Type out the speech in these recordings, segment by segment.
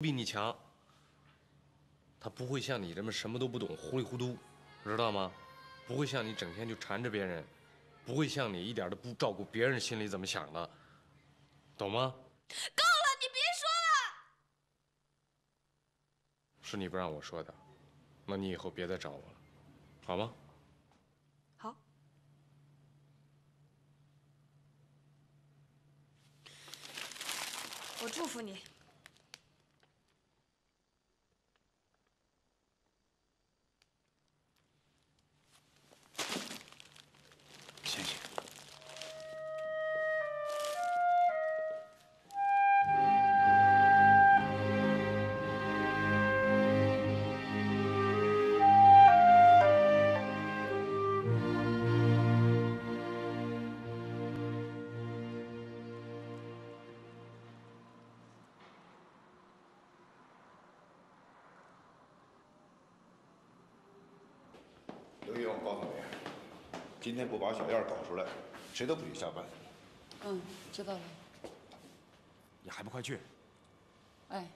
比你强，他不会像你这么什么都不懂、糊里糊涂，知道吗？不会像你整天就缠着别人，不会像你一点都不照顾别人心里怎么想的，懂吗？够了，你别说了。是你不让我说的，那你以后别再找我了，好吗？好。我祝福你。天不把小燕搞出来，谁都不许下班。嗯，知道了。你还不快去？哎。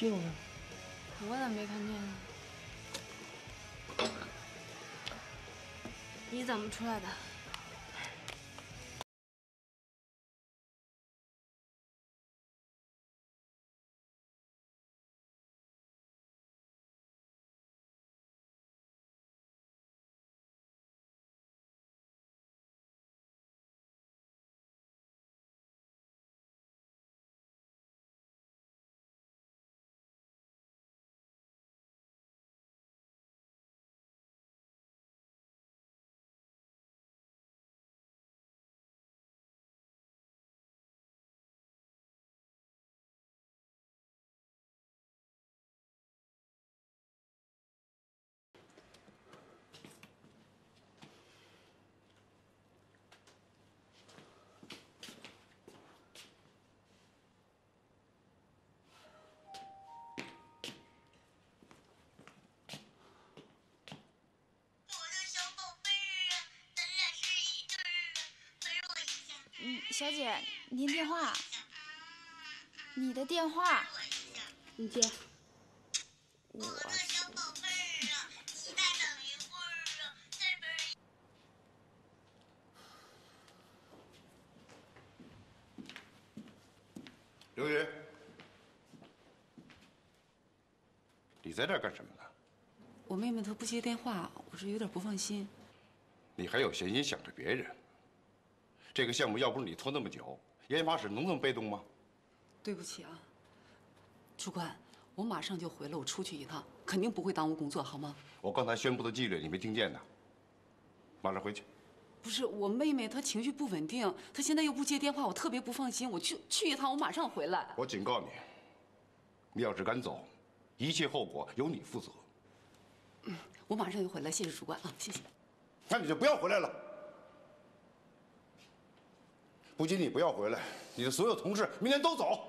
静呢？我咋没看见呢？你怎么出来的？小姐，您电话，你的电话，你接。我。刘宇，你在这干什么呢？我妹妹她不接电话，我是有点不放心。你还有闲心想着别人？这个项目要不是你拖那么久，研发室能这么被动吗？对不起啊，主管，我马上就回来，我出去一趟，肯定不会耽误工作，好吗？我刚才宣布的纪律你没听见呢？马上回去。不是我妹妹，她情绪不稳定，她现在又不接电话，我特别不放心。我去去一趟，我马上回来。我警告你，你要是敢走，一切后果由你负责。嗯我马上就回来，谢谢主管啊，谢谢。那你就不要回来了。不仅你不要回来，你的所有同事明天都走。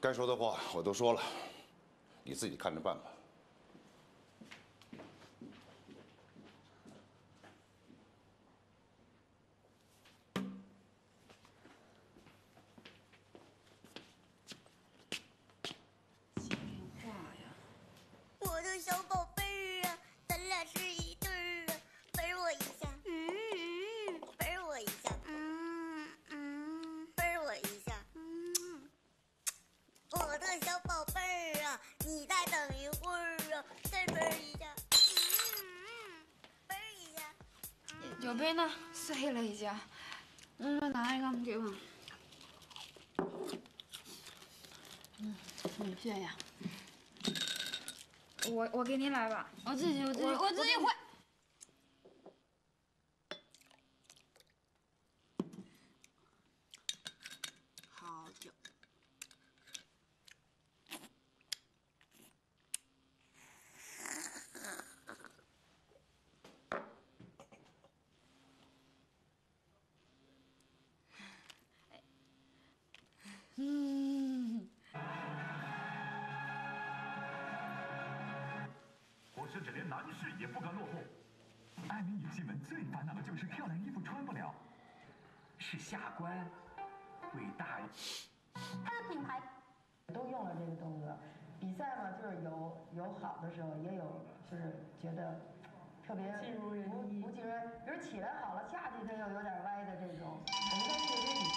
该说的话我都说了，你自己看着办吧。酒杯呢？碎了已经。嗯，拿一个给我。嗯，你谢谢。我我给你来吧，我自己我自己我自己会。是下关，伟大。他的品牌都用了这个动作。比赛嘛，就是有有好的时候，也有就是觉得特别不不尽如人，比如起来好了，下去它又有点歪的这种。我们在这个比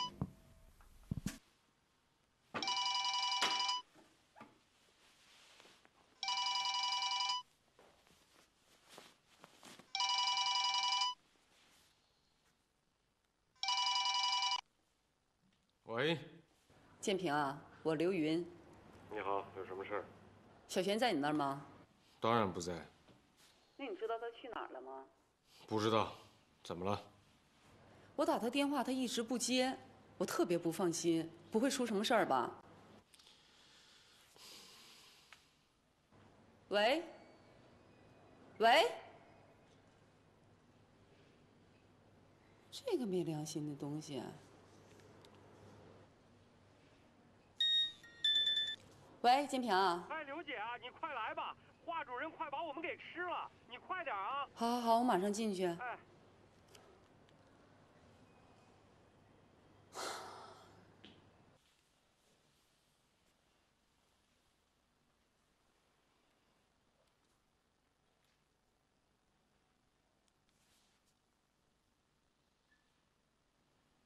喂，建平啊，我刘云，你好，有什么事儿？小璇在你那儿吗？当然不在，那你知道他去哪儿了吗？不知道，怎么了？我打他电话，他一直不接，我特别不放心，不会出什么事儿吧？喂，喂，这个没良心的东西。喂，金平啊，哎，刘姐啊，你快来吧，华主任快把我们给吃了，你快点啊！好好好，我马上进去。哎，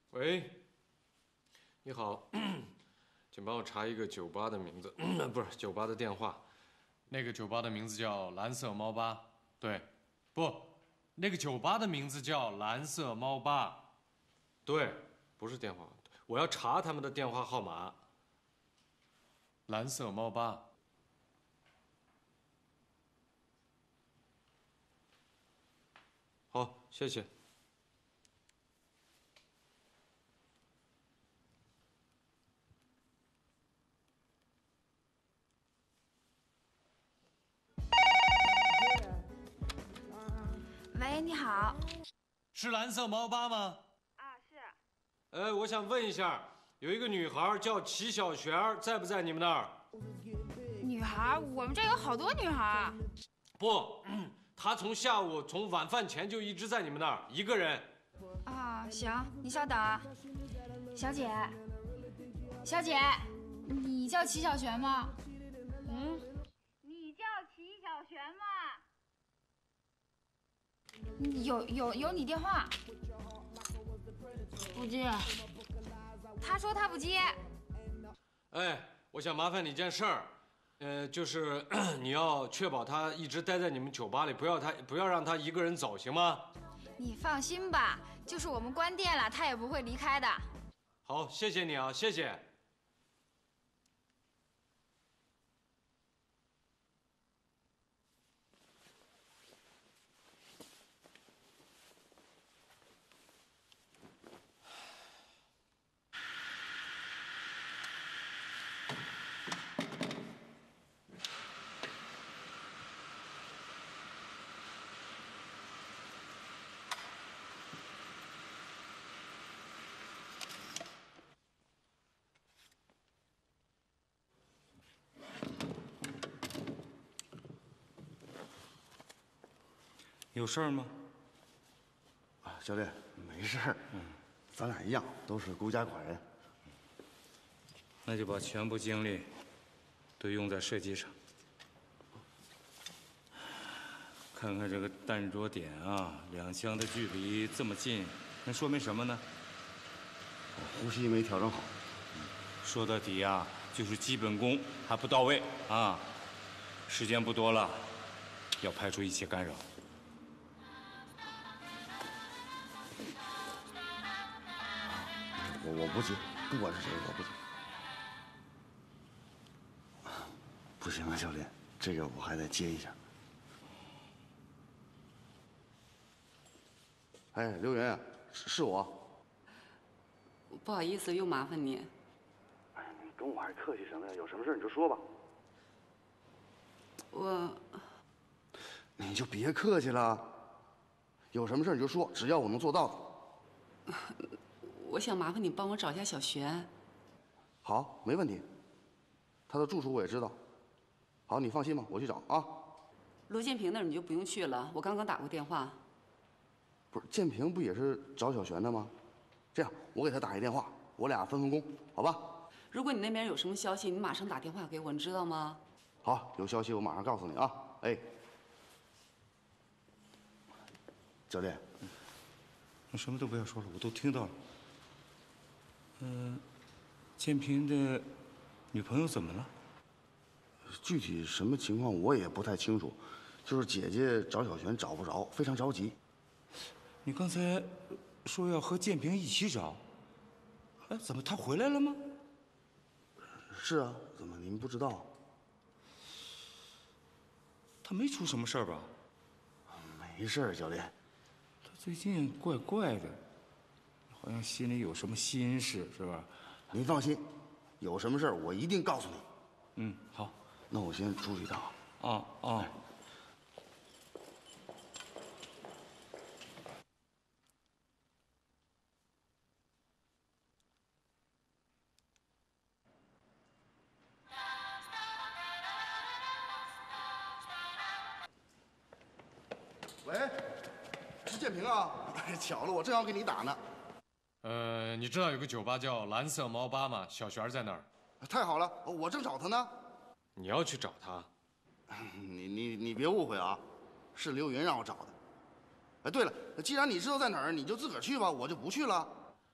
喂，你好，请帮我查一个酒吧的名字，不是酒吧的电话。那个酒吧的名字叫蓝色猫吧，对，不，那个酒吧的名字叫蓝色猫吧，对，不是电话，我要查他们的电话号码。蓝色猫吧。好，谢谢。喂，你好。是蓝色猫吧吗？啊，是。呃，我想问一下，有一个女孩叫齐小璇，在不在你们那儿？女孩，我们这有好多女孩。不，她从下午从晚饭前就一直在你们那儿，一个人。啊，行，你稍等啊。小姐，小姐，你叫齐小璇吗？嗯。你叫齐小璇吗？有有有你电话。不接。他说他不接。哎，我想麻烦你一件事儿，呃，就是 你要确保他一直待在你们酒吧里，不要他不要让他一个人走，行吗？你放心吧，就是我们关店了，他也不会离开的。好，谢谢你啊，谢谢。有事儿吗？啊，教练，没事儿。嗯，咱俩一样，都是孤家寡人。那就把全部精力都用在射击上。看看这个弹着点啊，两枪的距离这么近，那说明什么呢？呼吸没调整好。说到底呀，就是基本功还不到位啊。时间不多了，要排除一切干扰。我我不接，不管是谁，我不接。不行啊，教练，这个我还得接一下。哎，刘云，是是我。不好意思，又麻烦你。哎，你跟我还客气什么呀？有什么事你就说吧。我，你就别客气了。有什么事你就说，只要我能做到的。我想麻烦你帮我找一下小璇。好，没问题。他的住处我也知道。好，你放心吧，我去找啊。罗建平那儿你就不用去了，我刚刚打过电话。不是建平不也是找小璇的吗？这样，我给他打一电话，我俩分分工，好吧？如果你那边有什么消息，你马上打电话给我，你知道吗？好，有消息我马上告诉你啊。哎，教练，你什么都不要说了，我都听到了。嗯，建平的女朋友怎么了？具体什么情况我也不太清楚，就是姐姐找小璇找不着，非常着急。你刚才说要和建平一起找，哎，怎么他回来了吗？是啊，怎么您不知道？他没出什么事儿吧？没事儿，教练。他最近怪怪的，好像心里有什么心事，是吧？您放心，有什么事儿我一定告诉你。嗯，好。那我先出去一趟。啊啊。喂，是建平啊！巧了，我正要给你打呢。呃，你知道有个酒吧叫蓝色猫吧吗？小璇在那儿。太好了，我正找他呢。你要去找他？你你你别误会啊，是刘云让我找的。哎，对了，既然你知道在哪儿，你就自个儿去吧，我就不去了。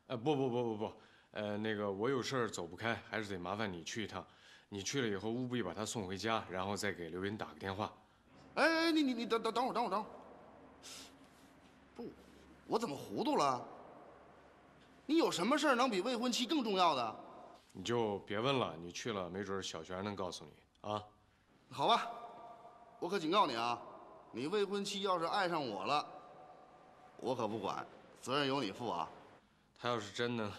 呃，不不不不不，呃，那个我有事儿走不开，还是得麻烦你去一趟。你去了以后，务必把他送回家，然后再给刘云打个电话。哎哎，你你你等等等会儿等会儿等会儿。不，我怎么糊涂了？你有什么事儿能比未婚妻更重要的？你就别问了，你去了，没准小璇能告诉你啊。好吧，我可警告你啊，你未婚妻要是爱上我了，我可不管，责任由你负啊。他要是真的，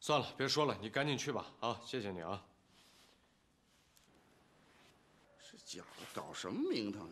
算了，别说了，你赶紧去吧。啊，谢谢你啊。这家伙搞什么名堂？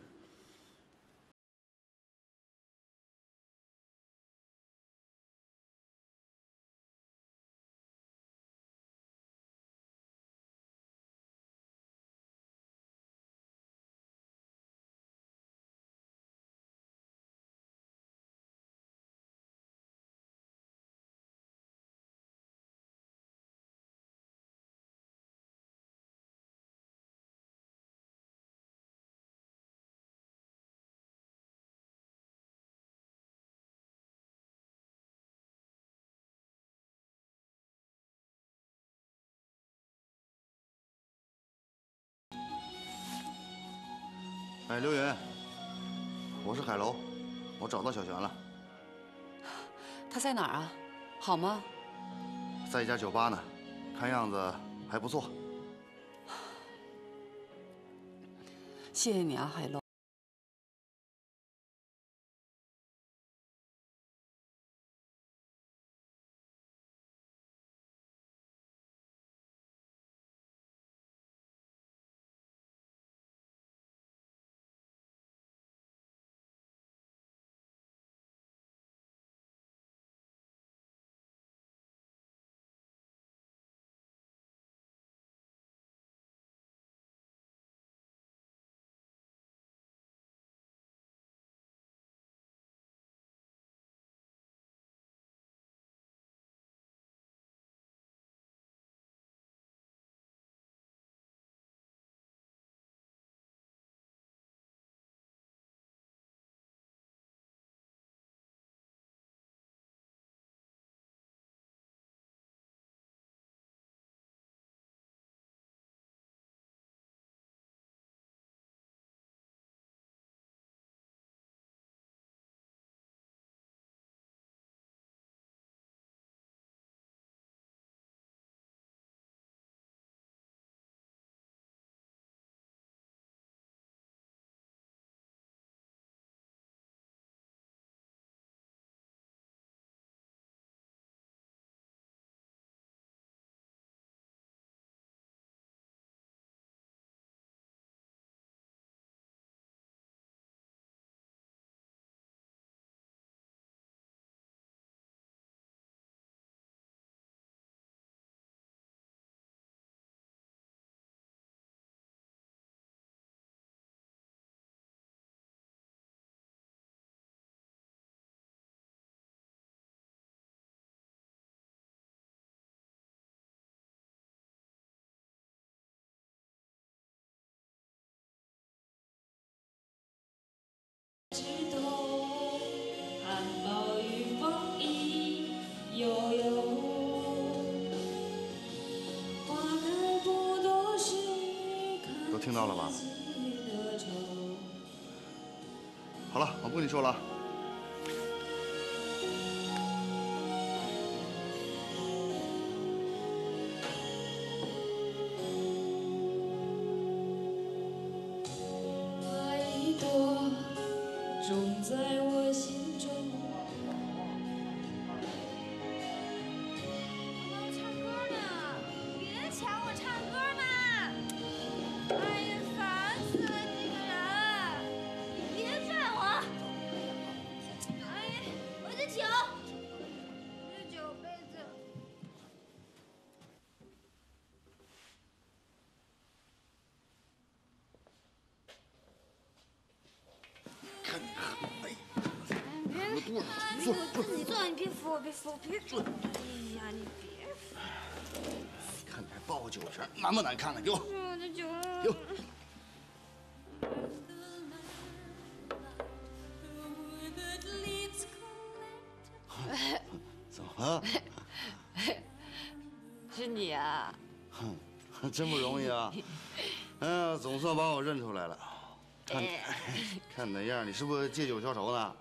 哎，刘云，我是海楼，我找到小璇了。他在哪儿啊？好吗？在一家酒吧呢，看样子还不错。谢谢你啊，海龙。都听到了吧？好了，我不跟你说了。我，别扶，别扶我！哎呀，你别扶看你还抱个酒瓶，难不难看呢？给我，我的酒。给我。怎么了？是你啊？哼，真不容易啊！哎呀，总算把我认出来了。看，看你那样，你是不是借酒消愁呢？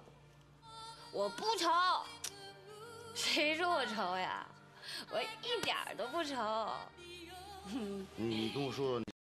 我不愁，谁说我愁呀？我一点都不愁。你跟我说说。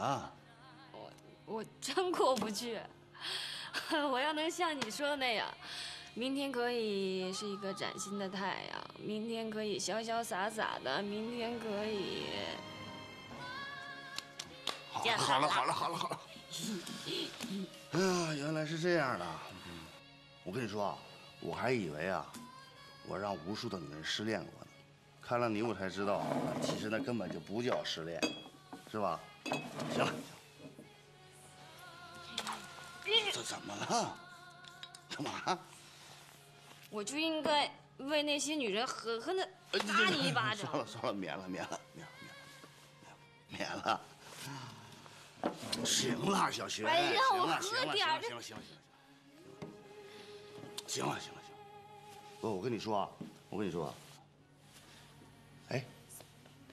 了？我我真过不去。我要能像你说的那样，明天可以是一个崭新的太阳，明天可以潇潇洒洒的，明天可以。好了好了好了好了好了。哎呀，原来是这样的。我跟你说啊，我还以为啊，我让无数的女人失恋过呢。看了你，我才知道，其实那根本就不叫失恋，是吧？行了，这怎么了？干嘛？我就应该为那些女人狠狠的打你一巴掌。算了算了，免了免了免了免了免了。行了，小雪，哎，让我行了喝点儿。行了行了行了行了行了行了。不，我跟你说啊，我跟你说啊，哎，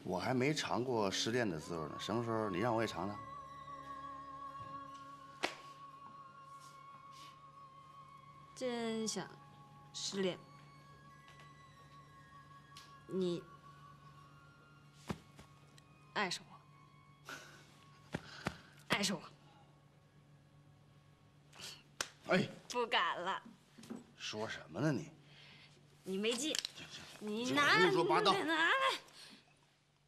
我还没尝过失恋的滋味呢，什么时候你让我也尝尝？真想失恋，你爱上我，爱上我，哎，不敢了，说什么呢你？你没劲，你这拿胡说八道拿来，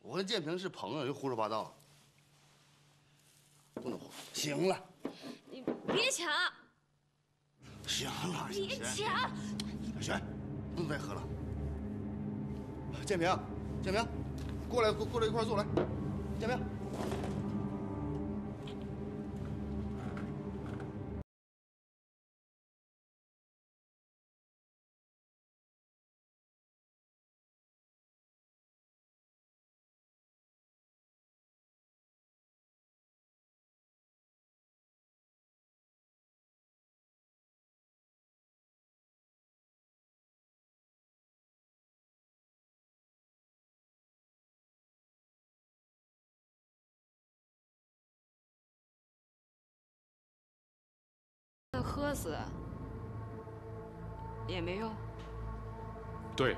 我跟建平是朋友，又胡说八道，不能胡。行了，你别抢，行了，别抢，小雪，不能再喝了。建平，建平，过来，过过来一块儿坐来。建平，喝死也没用。对，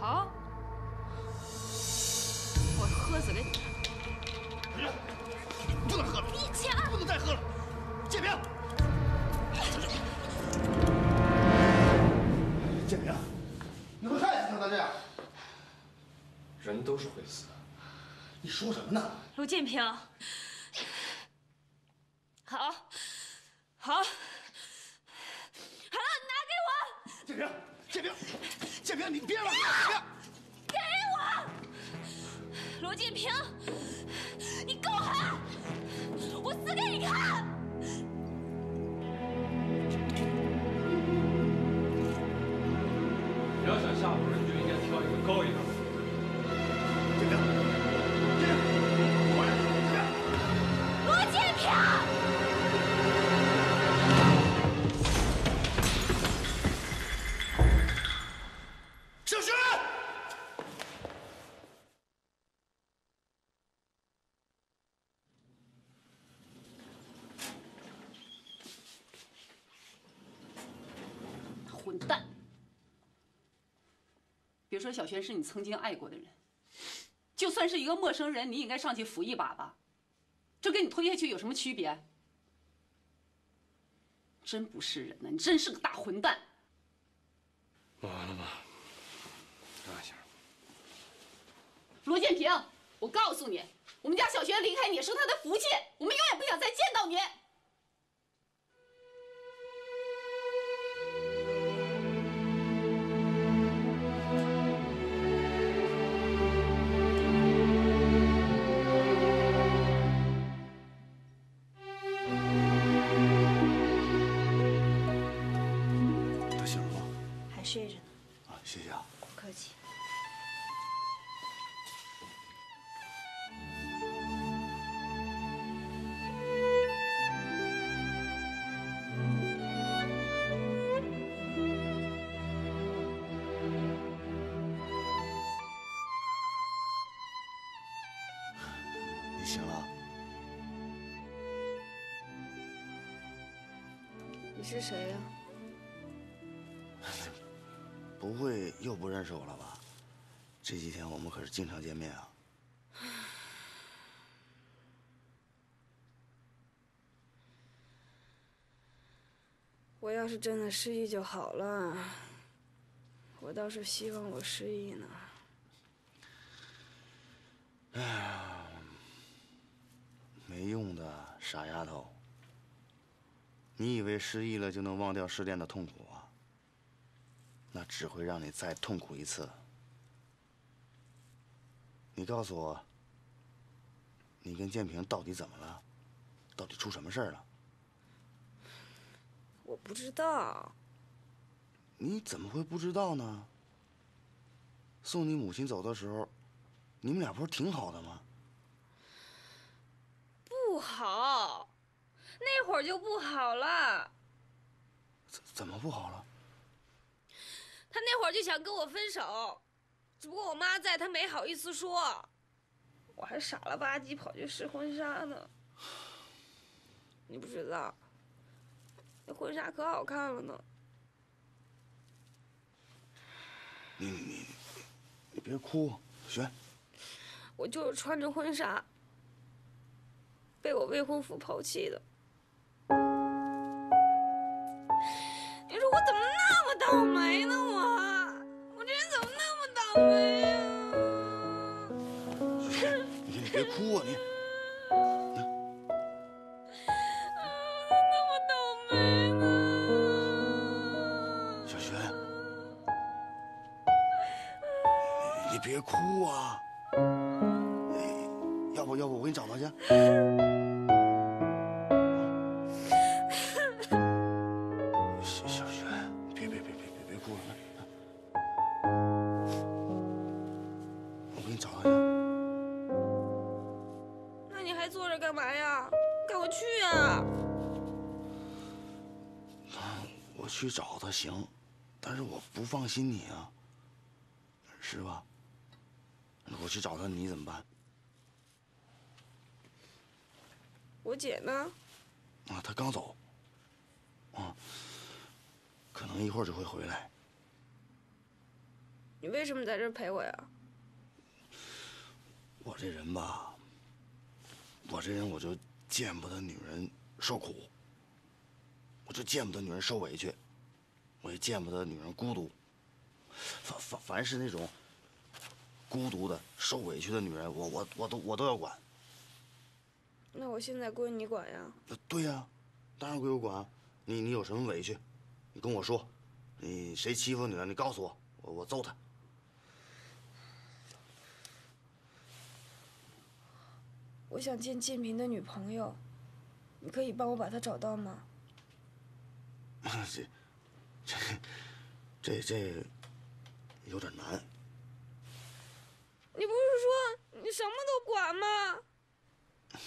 好，我喝死给你。不能喝了，一千二，不能再喝了。建平，建平，你会害死他的这样。人都是会死的。你说什么呢？卢建平，好，好，好了，拿给我，建平，建平，建平，你别了，别！给我，罗建平，你够狠，我死给你看。别说小璇是你曾经爱过的人，就算是一个陌生人，你也应该上去扶一把吧？这跟你推下去有什么区别？真不是人呐！你真是个大混蛋！完了吗？罗建平，我告诉你，我们家小璇离开你是他的福气，我们永远不想再见到你。不会又不认识我了吧？这几天我们可是经常见面啊。我要是真的失忆就好了。我倒是希望我失忆呢。哎呀没用的傻丫头。你以为失忆了就能忘掉失恋的痛苦？那只会让你再痛苦一次。你告诉我，你跟建平到底怎么了？到底出什么事儿了？我不知道。你怎么会不知道呢？送你母亲走的时候，你们俩不是挺好的吗？不好，那会儿就不好了。怎怎么不好了？他那会儿就想跟我分手，只不过我妈在，他没好意思说。我还傻了吧唧跑去试婚纱呢。你不知道，那婚纱可好看了呢。你你你你别哭，璇。我就是穿着婚纱，被我未婚夫抛弃的。你说我怎么那么倒霉呢？我，我哭啊你。那么倒霉呢？小璇，你你别哭啊！哎要不要不我给你找他去？小小雪，别别别别别别哭了，来我给你找他去。你还坐着干嘛呀？赶快去啊！我去找他行，但是我不放心你啊，是吧？我去找他，你怎么办？我姐呢？啊，她刚走。啊，可能一会儿就会回来。你为什么在这儿陪我呀？我这人吧，我这人我就见不得女人受苦，我就见不得女人受委屈，我也见不得女人孤独。凡凡凡是那种孤独的、受委屈的女人，我我我都我都要管。那我现在归你管呀？呃对呀、当然归我管啊。你你有什么委屈，你跟我说。你谁欺负你了，你告诉我，我我揍他。我想见建平的女朋友，你可以帮我把她找到吗？这这这这有点难。你不是说你什么都管吗？你这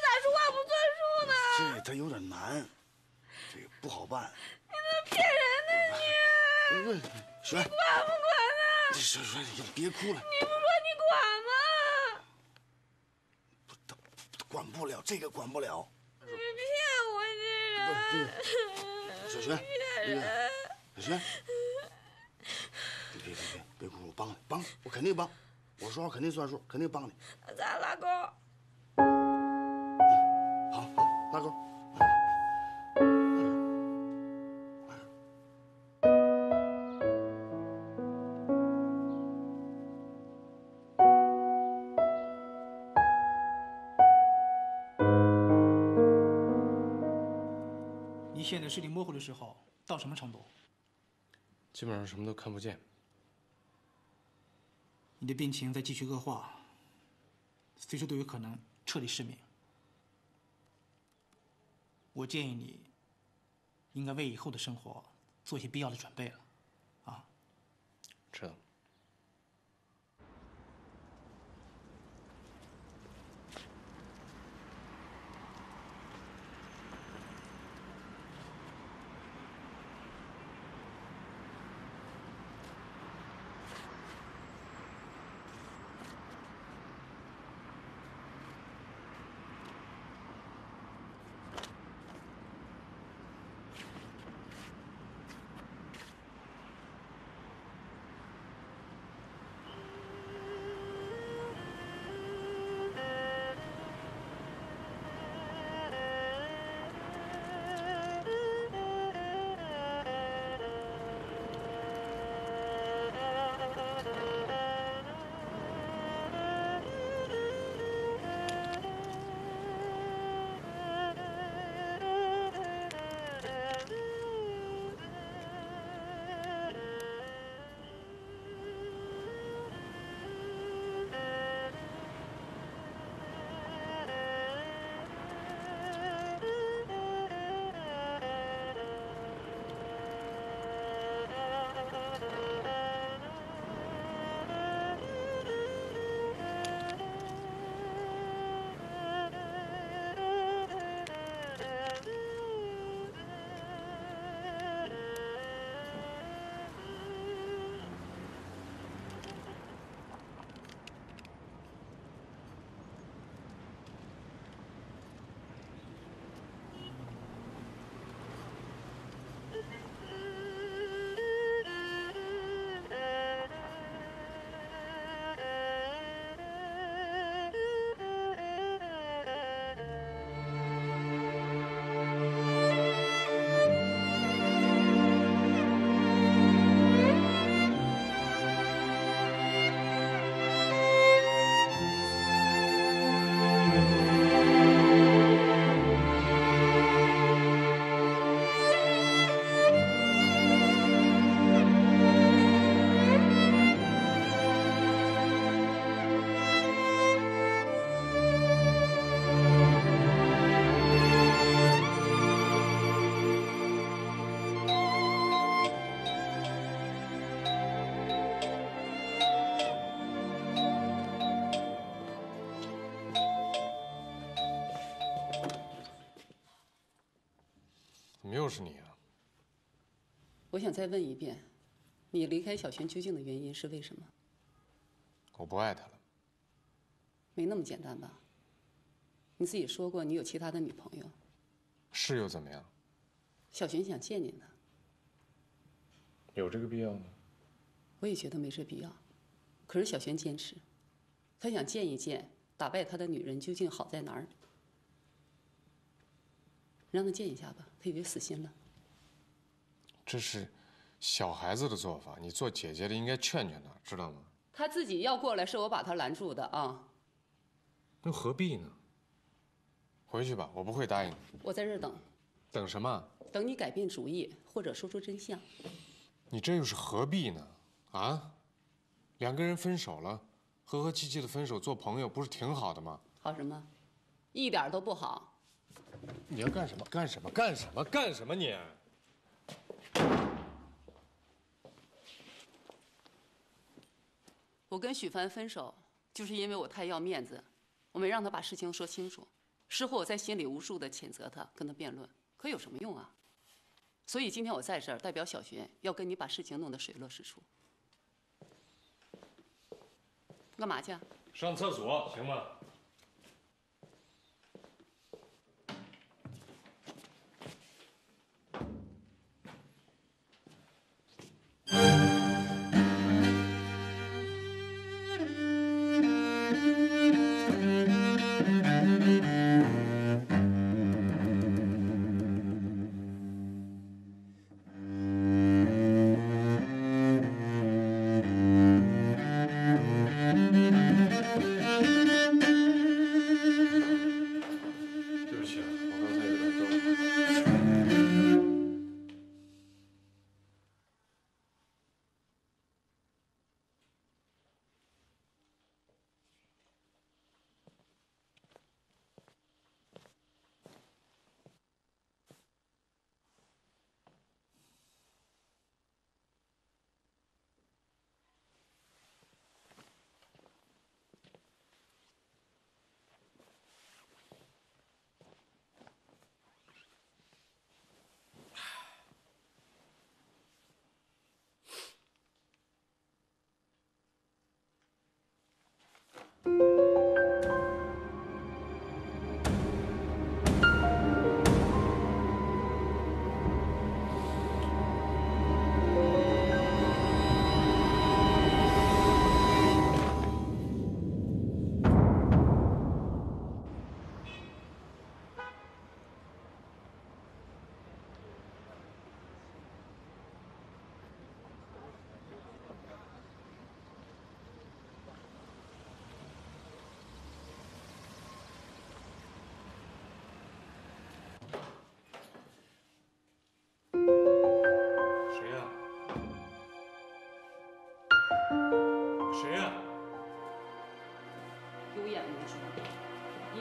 咋说话不算数呢？这他有点难，这个不好办。你这骗人呢你！不是，璇，管不管呢？你说说，你别哭了，你不说你管吗？管不了这个，管不了。你骗我这人！小璇，骗人！小璇，你别别别别哭，我帮你，帮你，我肯定帮。我说话肯定算数，肯定帮你。那咱拉钩。好，好，拉钩。你现在视力模糊的时候到什么程度？基本上什么都看不见。你的病情在继续恶化，随时都有可能彻底失明。我建议你，应该为以后的生活做一些必要的准备了。啊知道。又我想再问一遍，你离开小璇究竟的原因是为什么？我不爱他了。没那么简单吧？你自己说过你有其他的女朋友，是又怎么样？小璇想见你呢。有这个必要吗？我也觉得没这必要，可是小璇坚持，他想见一见打败他的女人究竟好在哪儿。让他见一下吧，他以为死心了。这是小孩子的做法，你做姐姐的应该劝劝他，知道吗？他自己要过来，是我把他拦住的啊。那何必呢？回去吧，我不会答应你。我在这儿等，等什么？等你改变主意或者说出真相。你这又是何必呢？啊？两个人分手了，和和气气的分手，做朋友不是挺好的吗？好什么？一点都不好。你要干什么？干什么？干什么？干什么你？我跟许凡分手，就是因为我太要面子，我没让他把事情说清楚。事后我在心里无数的谴责他，跟他辩论，可有什么用啊？所以今天我在这儿，代表小学要跟你把事情弄得水落石出。干嘛去？上厕所行吗？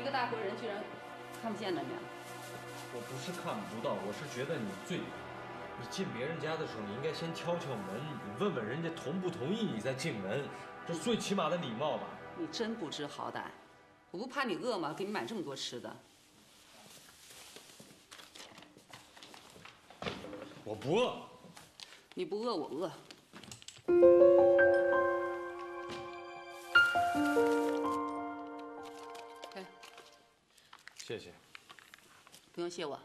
个大活人居然看不见了呢。我不是看不到，我是觉得你最，你进别人家的时候，你应该先敲敲门，你问问人家同不同意，你再进门，这是最起码的礼貌吧？你真不知好歹，我不怕你饿吗？给你买这么多吃的。我不饿。你不饿，我饿。不用谢我，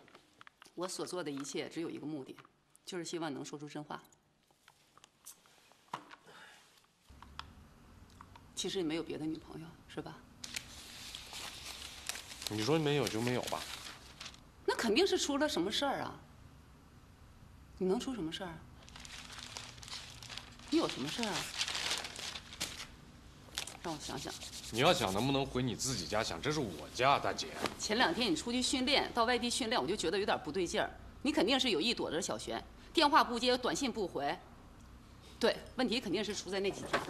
我所做的一切只有一个目的，就是希望能说出真话。其实你没有别的女朋友，是吧？你说没有就没有吧。那肯定是出了什么事儿啊！你能出什么事儿啊？你有什么事儿啊？让我想想。你要想能不能回你自己家想，这是我家，大姐。前两天你出去训练，到外地训练，我就觉得有点不对劲儿。你肯定是有意躲着小璇，电话不接，短信不回。对，问题肯定是出在那几天。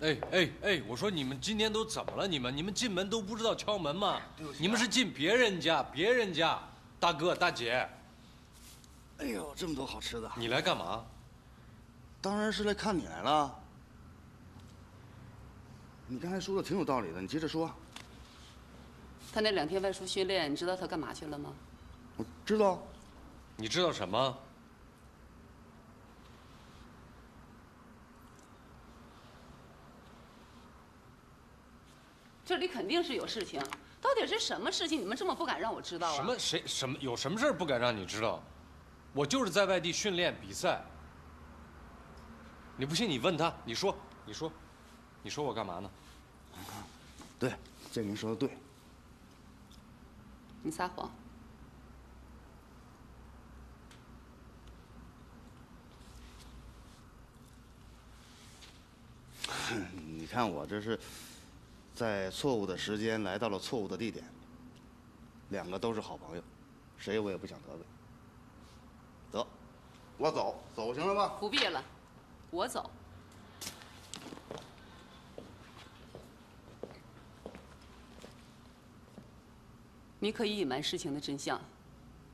哎哎哎！我说你们今天都怎么了？你们你们进门都不知道敲门吗？你们是进别人家，别人家，大哥大姐。哎呦，这么多好吃的！你来干嘛？当然是来看你来了。你刚才说的挺有道理的，你接着说。他那两天外出训练，你知道他干嘛去了吗？我知道。你知道什么？这里肯定是有事情，到底是什么事情？你们这么不敢让我知道啊？什么谁什么有什么事儿不敢让你知道？我就是在外地训练比赛。你不信你问他，你说你说，你说我干嘛呢？对，建明说的对。你撒谎。你看我这是，在错误的时间来到了错误的地点。两个都是好朋友，谁我也不想得罪。得，我走，走行了吧？不必了，我走。你可以隐瞒事情的真相，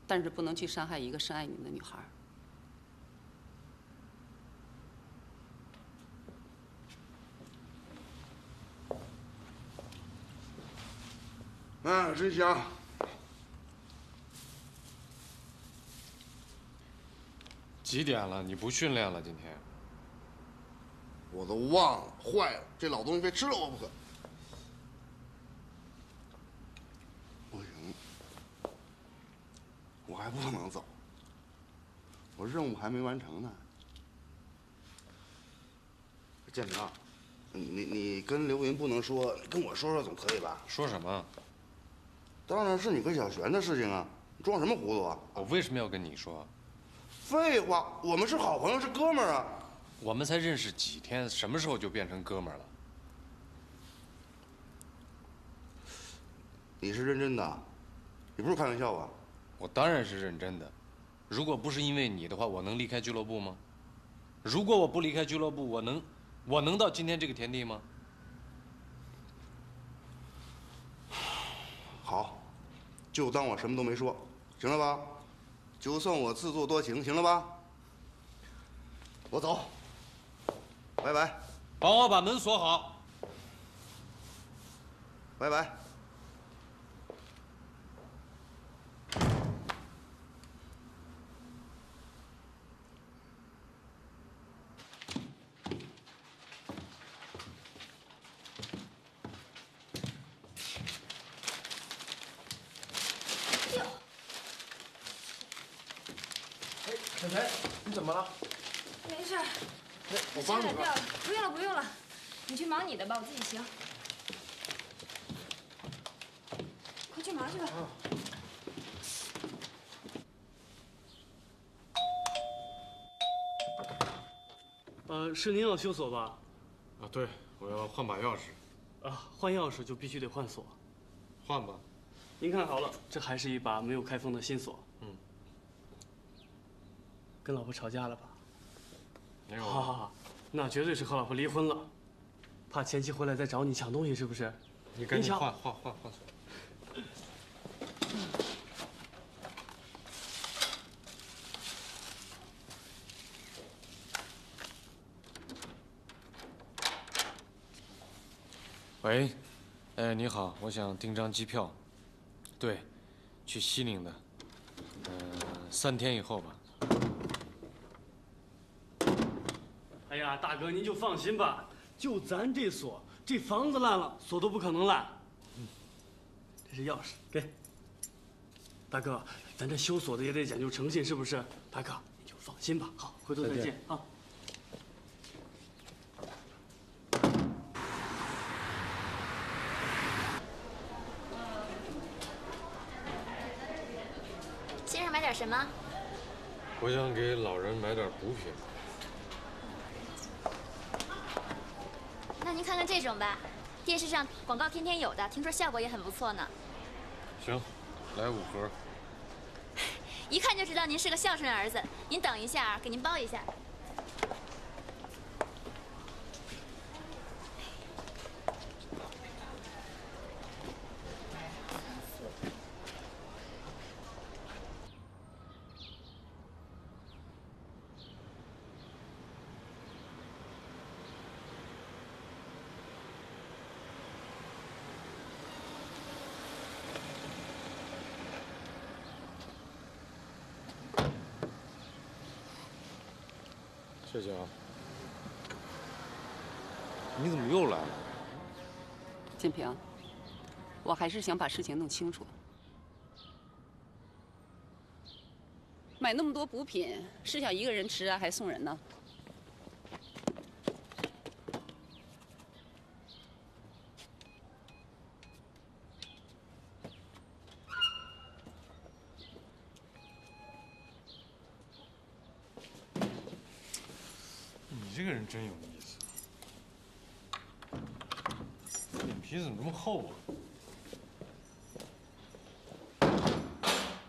但是不能去伤害一个深爱你的女孩。啊，真香！几点了？你不训练了？今天？我都忘了，坏了，这老东西非吃了我不可。不行，我还不能走，我任务还没完成呢。建明，你你跟刘云不能说，你跟我说说总可以吧？说什么？当然是你跟小璇的事情啊！你装什么糊涂啊？我为什么要跟你说？废话，我们是好朋友，是哥们儿啊！我们才认识几天，什么时候就变成哥们儿了？你是认真的？你不是开玩笑吧？我当然是认真的。如果不是因为你的话，我能离开俱乐部吗？如果我不离开俱乐部，我能，我能到今天这个田地吗？好，就当我什么都没说，行了吧？就算我自作多情，行了吧？我走，拜拜。帮我把门锁好。拜拜。哎，小陈，你怎么了？没事儿，哎，我帮你吧。掉了，不用了，不用了，你去忙你的吧，我自己行。快去忙去吧。呃，是您要修锁吧？啊，对，我要换把钥匙。啊，换钥匙就必须得换锁。换吧。您看好了，这还是一把没有开封的新锁。嗯。跟老婆吵架了吧？没有。好好好，那绝对是和老婆离婚了，怕前妻回来再找你抢东西，是不是？你赶紧换换换换锁。喂，哎，你好，我想订张机票，对，去西宁的，呃，三天以后吧。哎呀，大哥您就放心吧，就咱这锁，这房子烂了，锁都不可能烂。这是钥匙，给。大哥，咱这修锁的也得讲究诚信，是不是？大哥，你就放心吧。好，回头再见啊。先生买点什么？我想给老人买点补品。那您看看这种吧，电视上广告天天有的，听说效果也很不错呢。行，来五盒。一看就知道您是个孝顺儿子。您等一下啊，给您包一下。这家，你怎么又来了？建平，我还是想把事情弄清楚。买那么多补品，是想一个人吃啊，还送人呢？你这个人真有意思，脸皮怎么这么厚啊？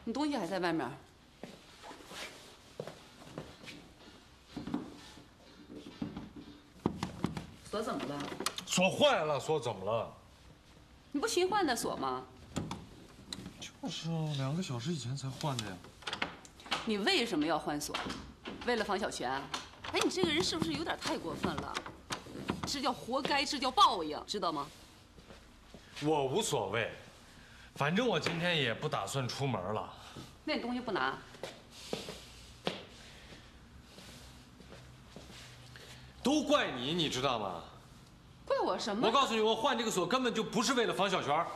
你东西还在外面。锁怎么了？锁坏了，锁怎么了？你不新换的锁吗？就是啊，两个小时以前才换的呀。你为什么要换锁？为了防小泉？哎，你这个人是不是有点太过分了？这叫活该，这叫报应，知道吗？我无所谓，反正我今天也不打算出门了。那你东西不拿？都怪你，你知道吗？怪我什么？我告诉你，我换这个锁根本就不是为了防小泉，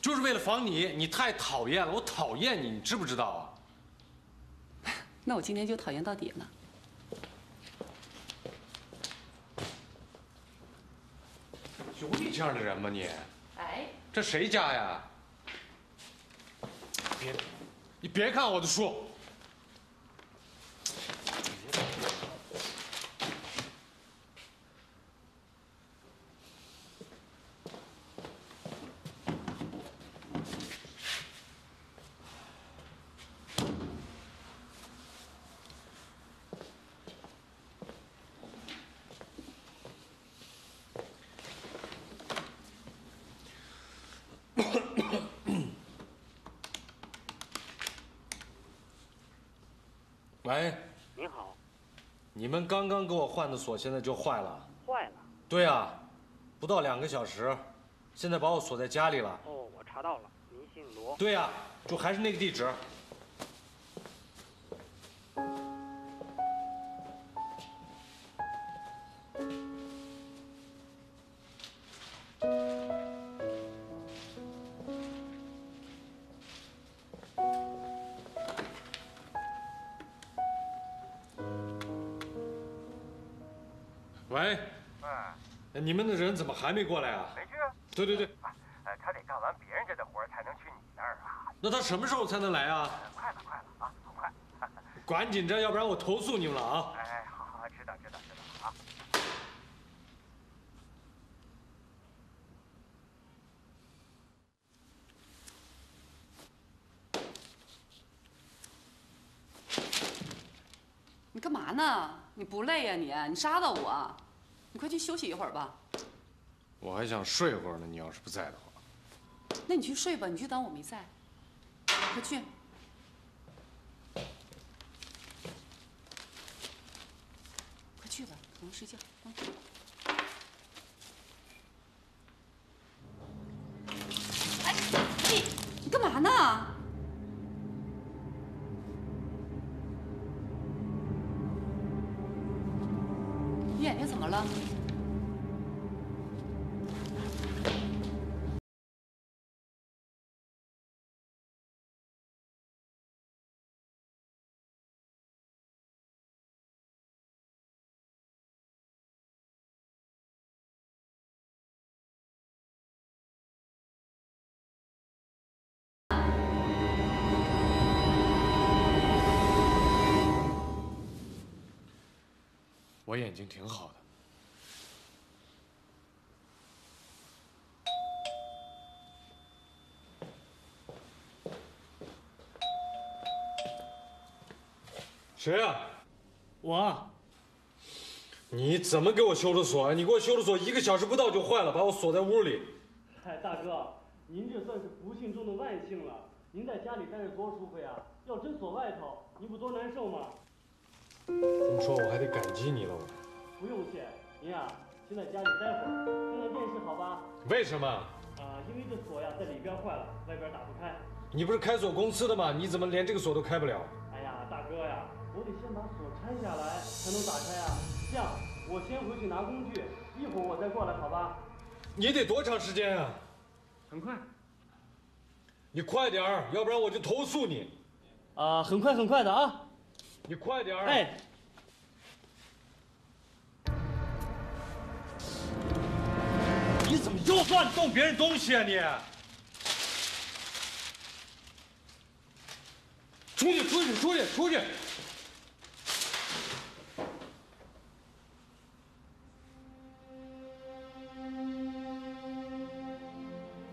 就是为了防你。你太讨厌了，我讨厌你，你知不知道啊？那我今天就讨厌到底了。有你这样的人吗你？哎，这谁家呀？别，你别看我的书。喂，您好，你们刚刚给我换的锁，现在就坏了。坏了。对啊，不到两个小时，现在把我锁在家里了。哦，我查到了，您姓罗。对呀，就还是那个地址。们怎么还没过来啊？没去。对对对，呃，他得干完别人家的活儿才能去你那儿啊。那他什么时候才能来啊？快了，快了啊，很快。赶紧着，要不然我投诉你们了啊！哎，好好，知道知道知道啊。你干嘛呢？你不累呀、你？你杀到我！你快去休息一会儿吧。我还想睡会儿呢，你要是不在的话。那你去睡吧，你就当我没在。快去。快去吧，我们睡觉。嗯哎，你你干嘛呢？你眼睛怎么了？我眼睛挺好的。谁呀、我。你怎么给我修的锁啊？你给我修的锁一个小时不到就坏了，把我锁在屋里。嗨，大哥，您这算是不幸中的万幸了。您在家里待着多舒服呀，要真锁外头，您不多难受吗？这么说我还得感激你了，我。不用谢，您啊，先在家里待会儿，看看电视，好吧？为什么？啊，因为这锁呀在里边坏了，外边打不开。你不是开锁公司的吗？你怎么连这个锁都开不了？哎呀，大哥呀，我得先把锁拆下来才能打开啊。这样，我先回去拿工具，一会儿我再过来，好吧？你得多长时间啊？很快。你快点儿，要不然我就投诉你。啊，很快很快的啊。你快点儿。哎。你怎么又乱动别人东西啊你？出去出去出去出去！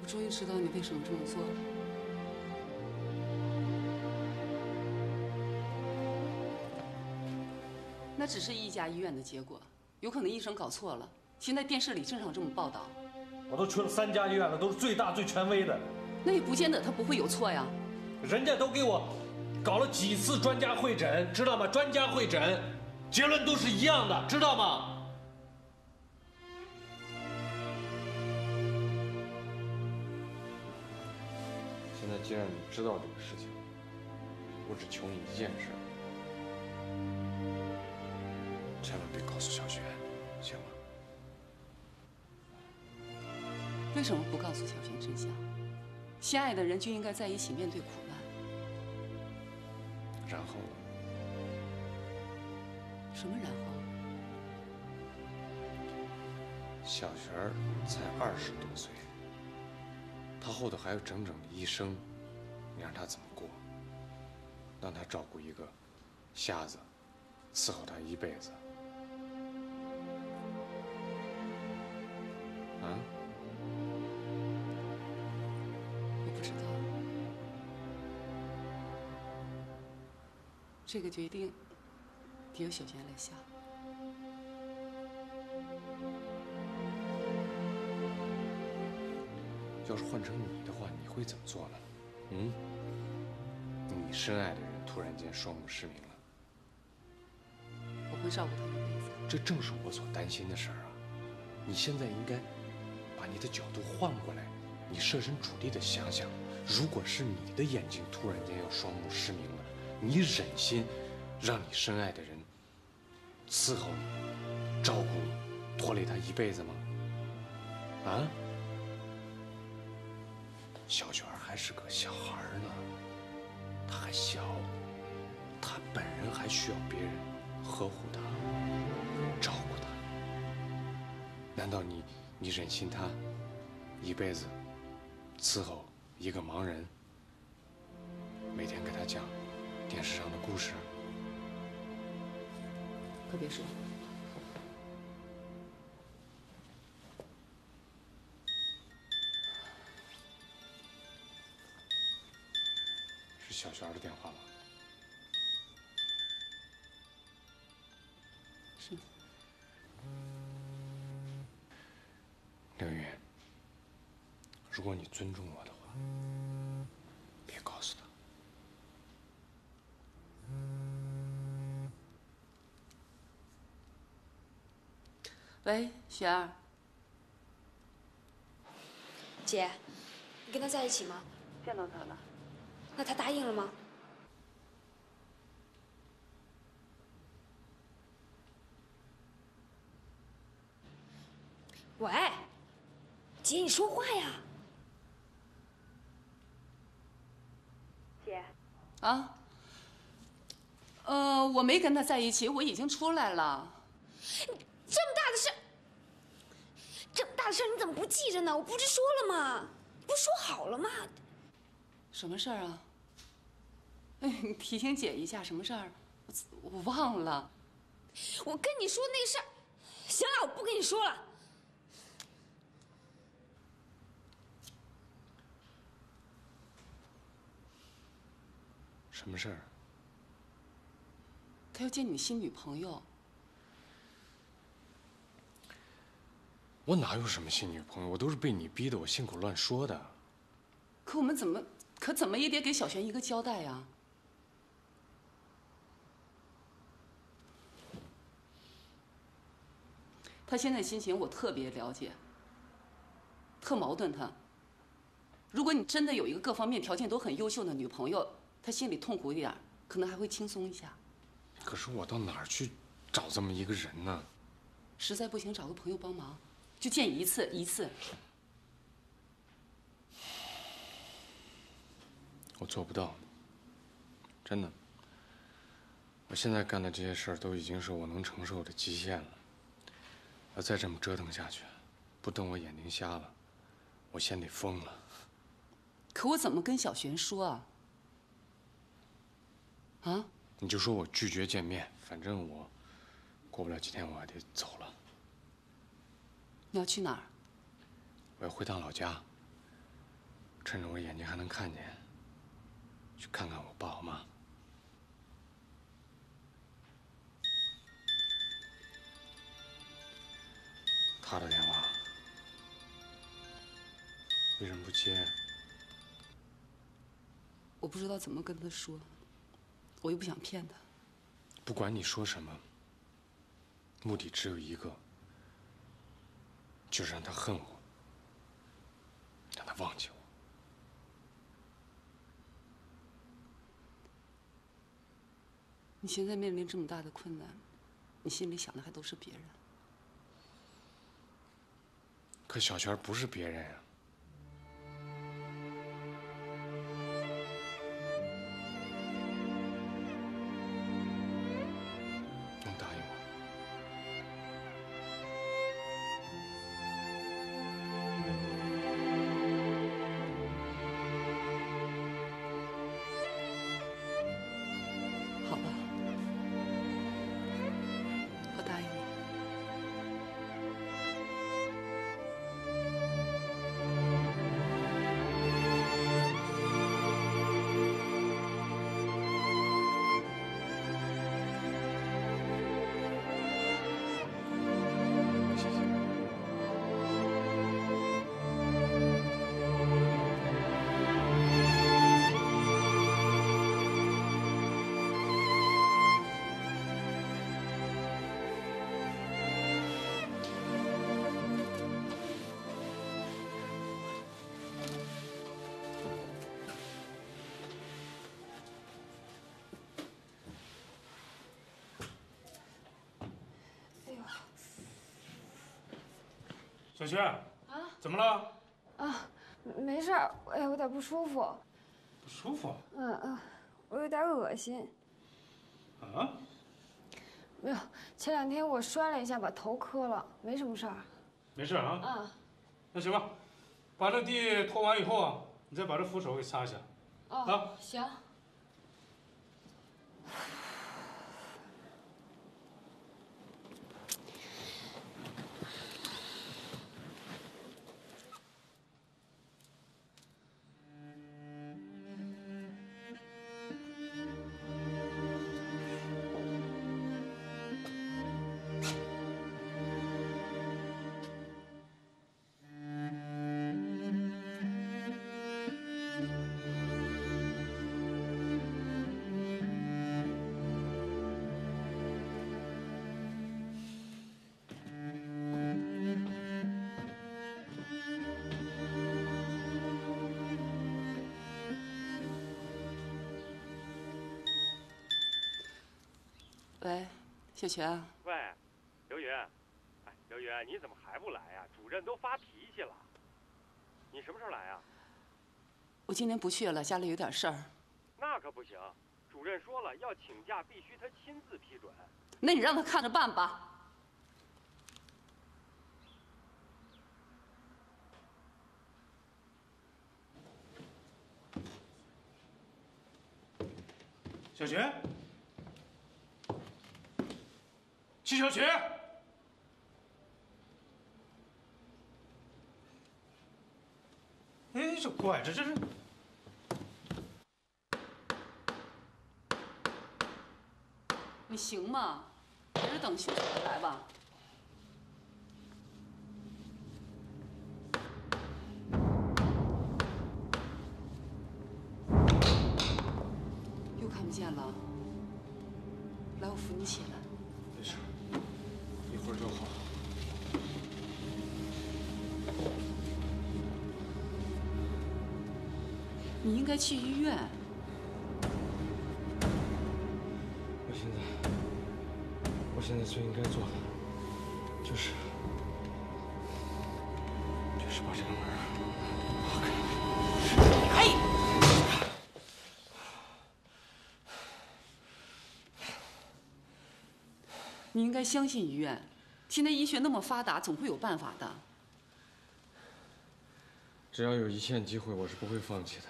我终于知道你为什么这么做了。那只是一家医院的结果，有可能医生搞错了。现在电视里正常这么报道。我都去了三家医院了，都是最大最权威的。那也不见得他不会有错呀。人家都给我搞了几次专家会诊，知道吗？专家会诊，结论都是一样的，知道吗？现在既然你知道这个事情，我只求你一件事，千万别告诉小璇，行吗？为什么不告诉小璇真相？相爱的人就应该在一起面对苦难。然后呢？什么然后？小璇儿才二十多岁，她后头还有整整的一生，你让她怎么过？让她照顾一个瞎子，伺候她一辈子，啊？我不知道。这个决定得由小璇来下。要是换成你的话，你会怎么做呢？嗯？你深爱的人突然间双目失明了，我会照顾他一辈子。这正是我所担心的事儿啊！你现在应该把你的角度换过来，你设身处地的想想，如果是你的眼睛突然间要双目失明了，你忍心让你深爱的人伺候你、照顾你、拖累他一辈子吗？啊？小雪儿还是个小孩呢，他还小，他本人还需要别人呵护他、照顾他。难道你你忍心他一辈子伺候一个盲人，每天给他讲电视上的故事？可别说。是小璇的电话吗？是。凌云，如果你尊重我的话，别告诉他。喂，雪儿。姐，你跟他在一起吗？见到他了。那他答应了吗？喂，姐，你说话呀！姐。啊。呃，我没跟他在一起，我已经出来了。这么大的事，这么大的事你怎么不记着呢？我不是说了吗？不是说好了吗？什么事儿啊？哎，你提醒姐一下，什么事儿？我我忘了。我跟你说那事儿，行了，我不跟你说了。什么事儿？他要见你新女朋友。我哪有什么新女朋友？我都是被你逼的，我信口乱说的。可我们怎么，可怎么也得给小璇一个交代呀。他现在心情我特别了解，特矛盾。他，如果你真的有一个各方面条件都很优秀的女朋友，他心里痛苦一点，可能还会轻松一下。可是我到哪儿去找这么一个人呢？实在不行，找个朋友帮忙，就见一次一次。我做不到，真的。我现在干的这些事儿都已经是我能承受的极限了。要再这么折腾下去，不等我眼睛瞎了，我先得疯了。可我怎么跟小璇说啊？啊？你就说我拒绝见面，反正我过不了几天我还得走了。你要去哪儿？我要回趟老家，趁着我眼睛还能看见，去看看我爸我妈。他的电话，为什么不接？我不知道怎么跟他说，我又不想骗他。不管你说什么，目的只有一个，就是让他恨我，让他忘记我。你现在面临这么大的困难，你心里想的还都是别人。可小泉不是别人呀。能小轩，啊，怎么了？啊，没事儿，我有点不舒服。不舒服？嗯嗯，我有点恶心。啊？没有，前两天我摔了一下，把头磕了，没什么事儿。没事啊？啊。那行吧，把这地拖完以后啊，你再把这扶手给擦一下。哦，啊行。小泉，喂，刘云，哎，刘云，你怎么还不来呀？主任都发脾气了。你什么时候来呀？我今天不去了，家里有点事儿。那可不行，主任说了，要请假必须他亲自批准。那你让他看着办吧。小泉，齐小泉，哎，这怪，这这是。你行吗？还是等秀才来吧。应该去医院。我现在我现在最应该做的，就是，就是把这个门打开。哎！你应该相信医院，现在医学那么发达，总会有办法的。只要有一线机会，我是不会放弃的。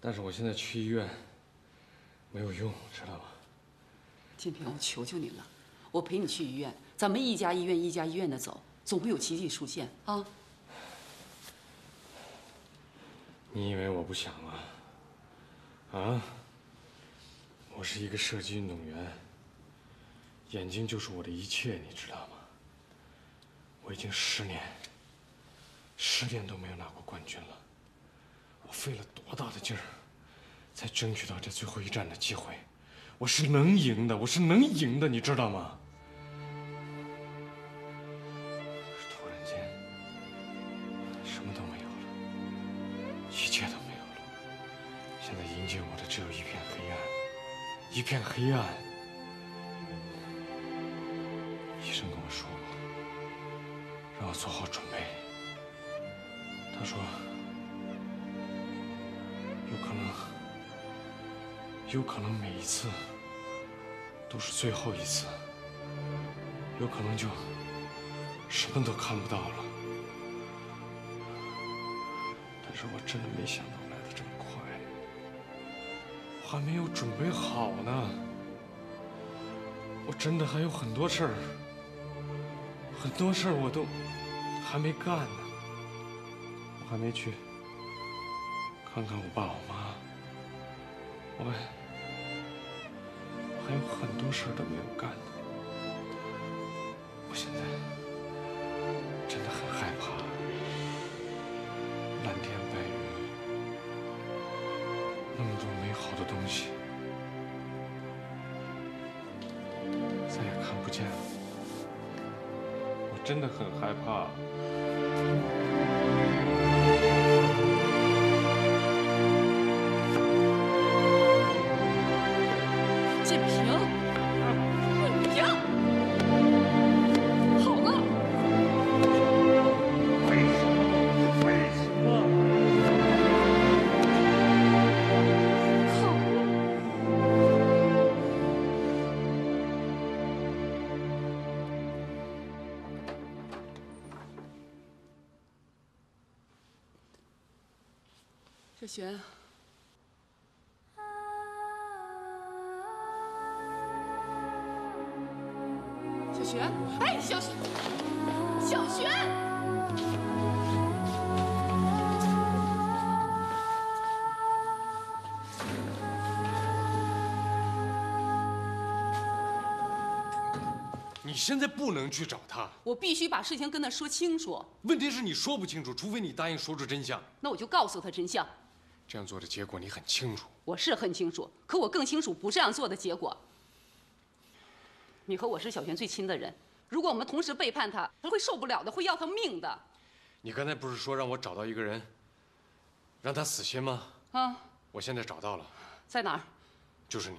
但是我现在去医院没有用，知道吗？金平，我求求你了，我陪你去医院，咱们一家医院一家医院的走，总会有奇迹出现啊！你以为我不想啊？啊？我是一个射击运动员，眼睛就是我的一切，你知道吗？我已经十年，十年都没有拿过冠军了。我费了多大的劲儿，才争取到这最后一战的机会。我是能赢的，我是能赢的，你知道吗？突然间，什么都没有了，一切都没有了。现在迎接我的只有一片黑暗，一片黑暗。医生跟我说过，让我做好准备。他说，可能，有可能每一次都是最后一次，有可能就什么都看不到了。但是我真的没想到来的这么快，我还没有准备好呢。我真的还有很多事儿，很多事儿我都还没干呢。我还没去看看我爸我妈，我们还有很多事都没有干呢。我现在真的很害怕，蓝天白云，那么多美好的东西，再也看不见了。我真的很害怕。小璇，小璇，哎，小璇，小璇，你现在不能去找他，我必须把事情跟他说清楚。问题是你说不清楚，除非你答应说出真相。那我就告诉他真相。这样做的结果你很清楚。我是很清楚，可我更清楚不这样做的结果。你和我是小璇最亲的人，如果我们同时背叛他，他会受不了的，会要他命的。你刚才不是说让我找到一个人，让他死心吗？啊，我现在找到了，在哪儿？就是你。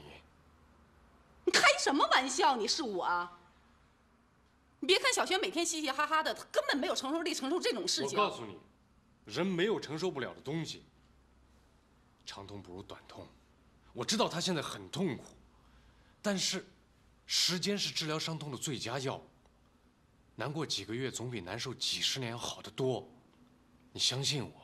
你开什么玩笑？你是我啊？你别看小璇每天嘻嘻哈哈的，他根本没有承受力承受这种事情。我告诉你，人没有承受不了的东西。长痛不如短痛，我知道他现在很痛苦，但是，时间是治疗伤痛的最佳药物。难过几个月总比难受几十年要好得多，你相信我。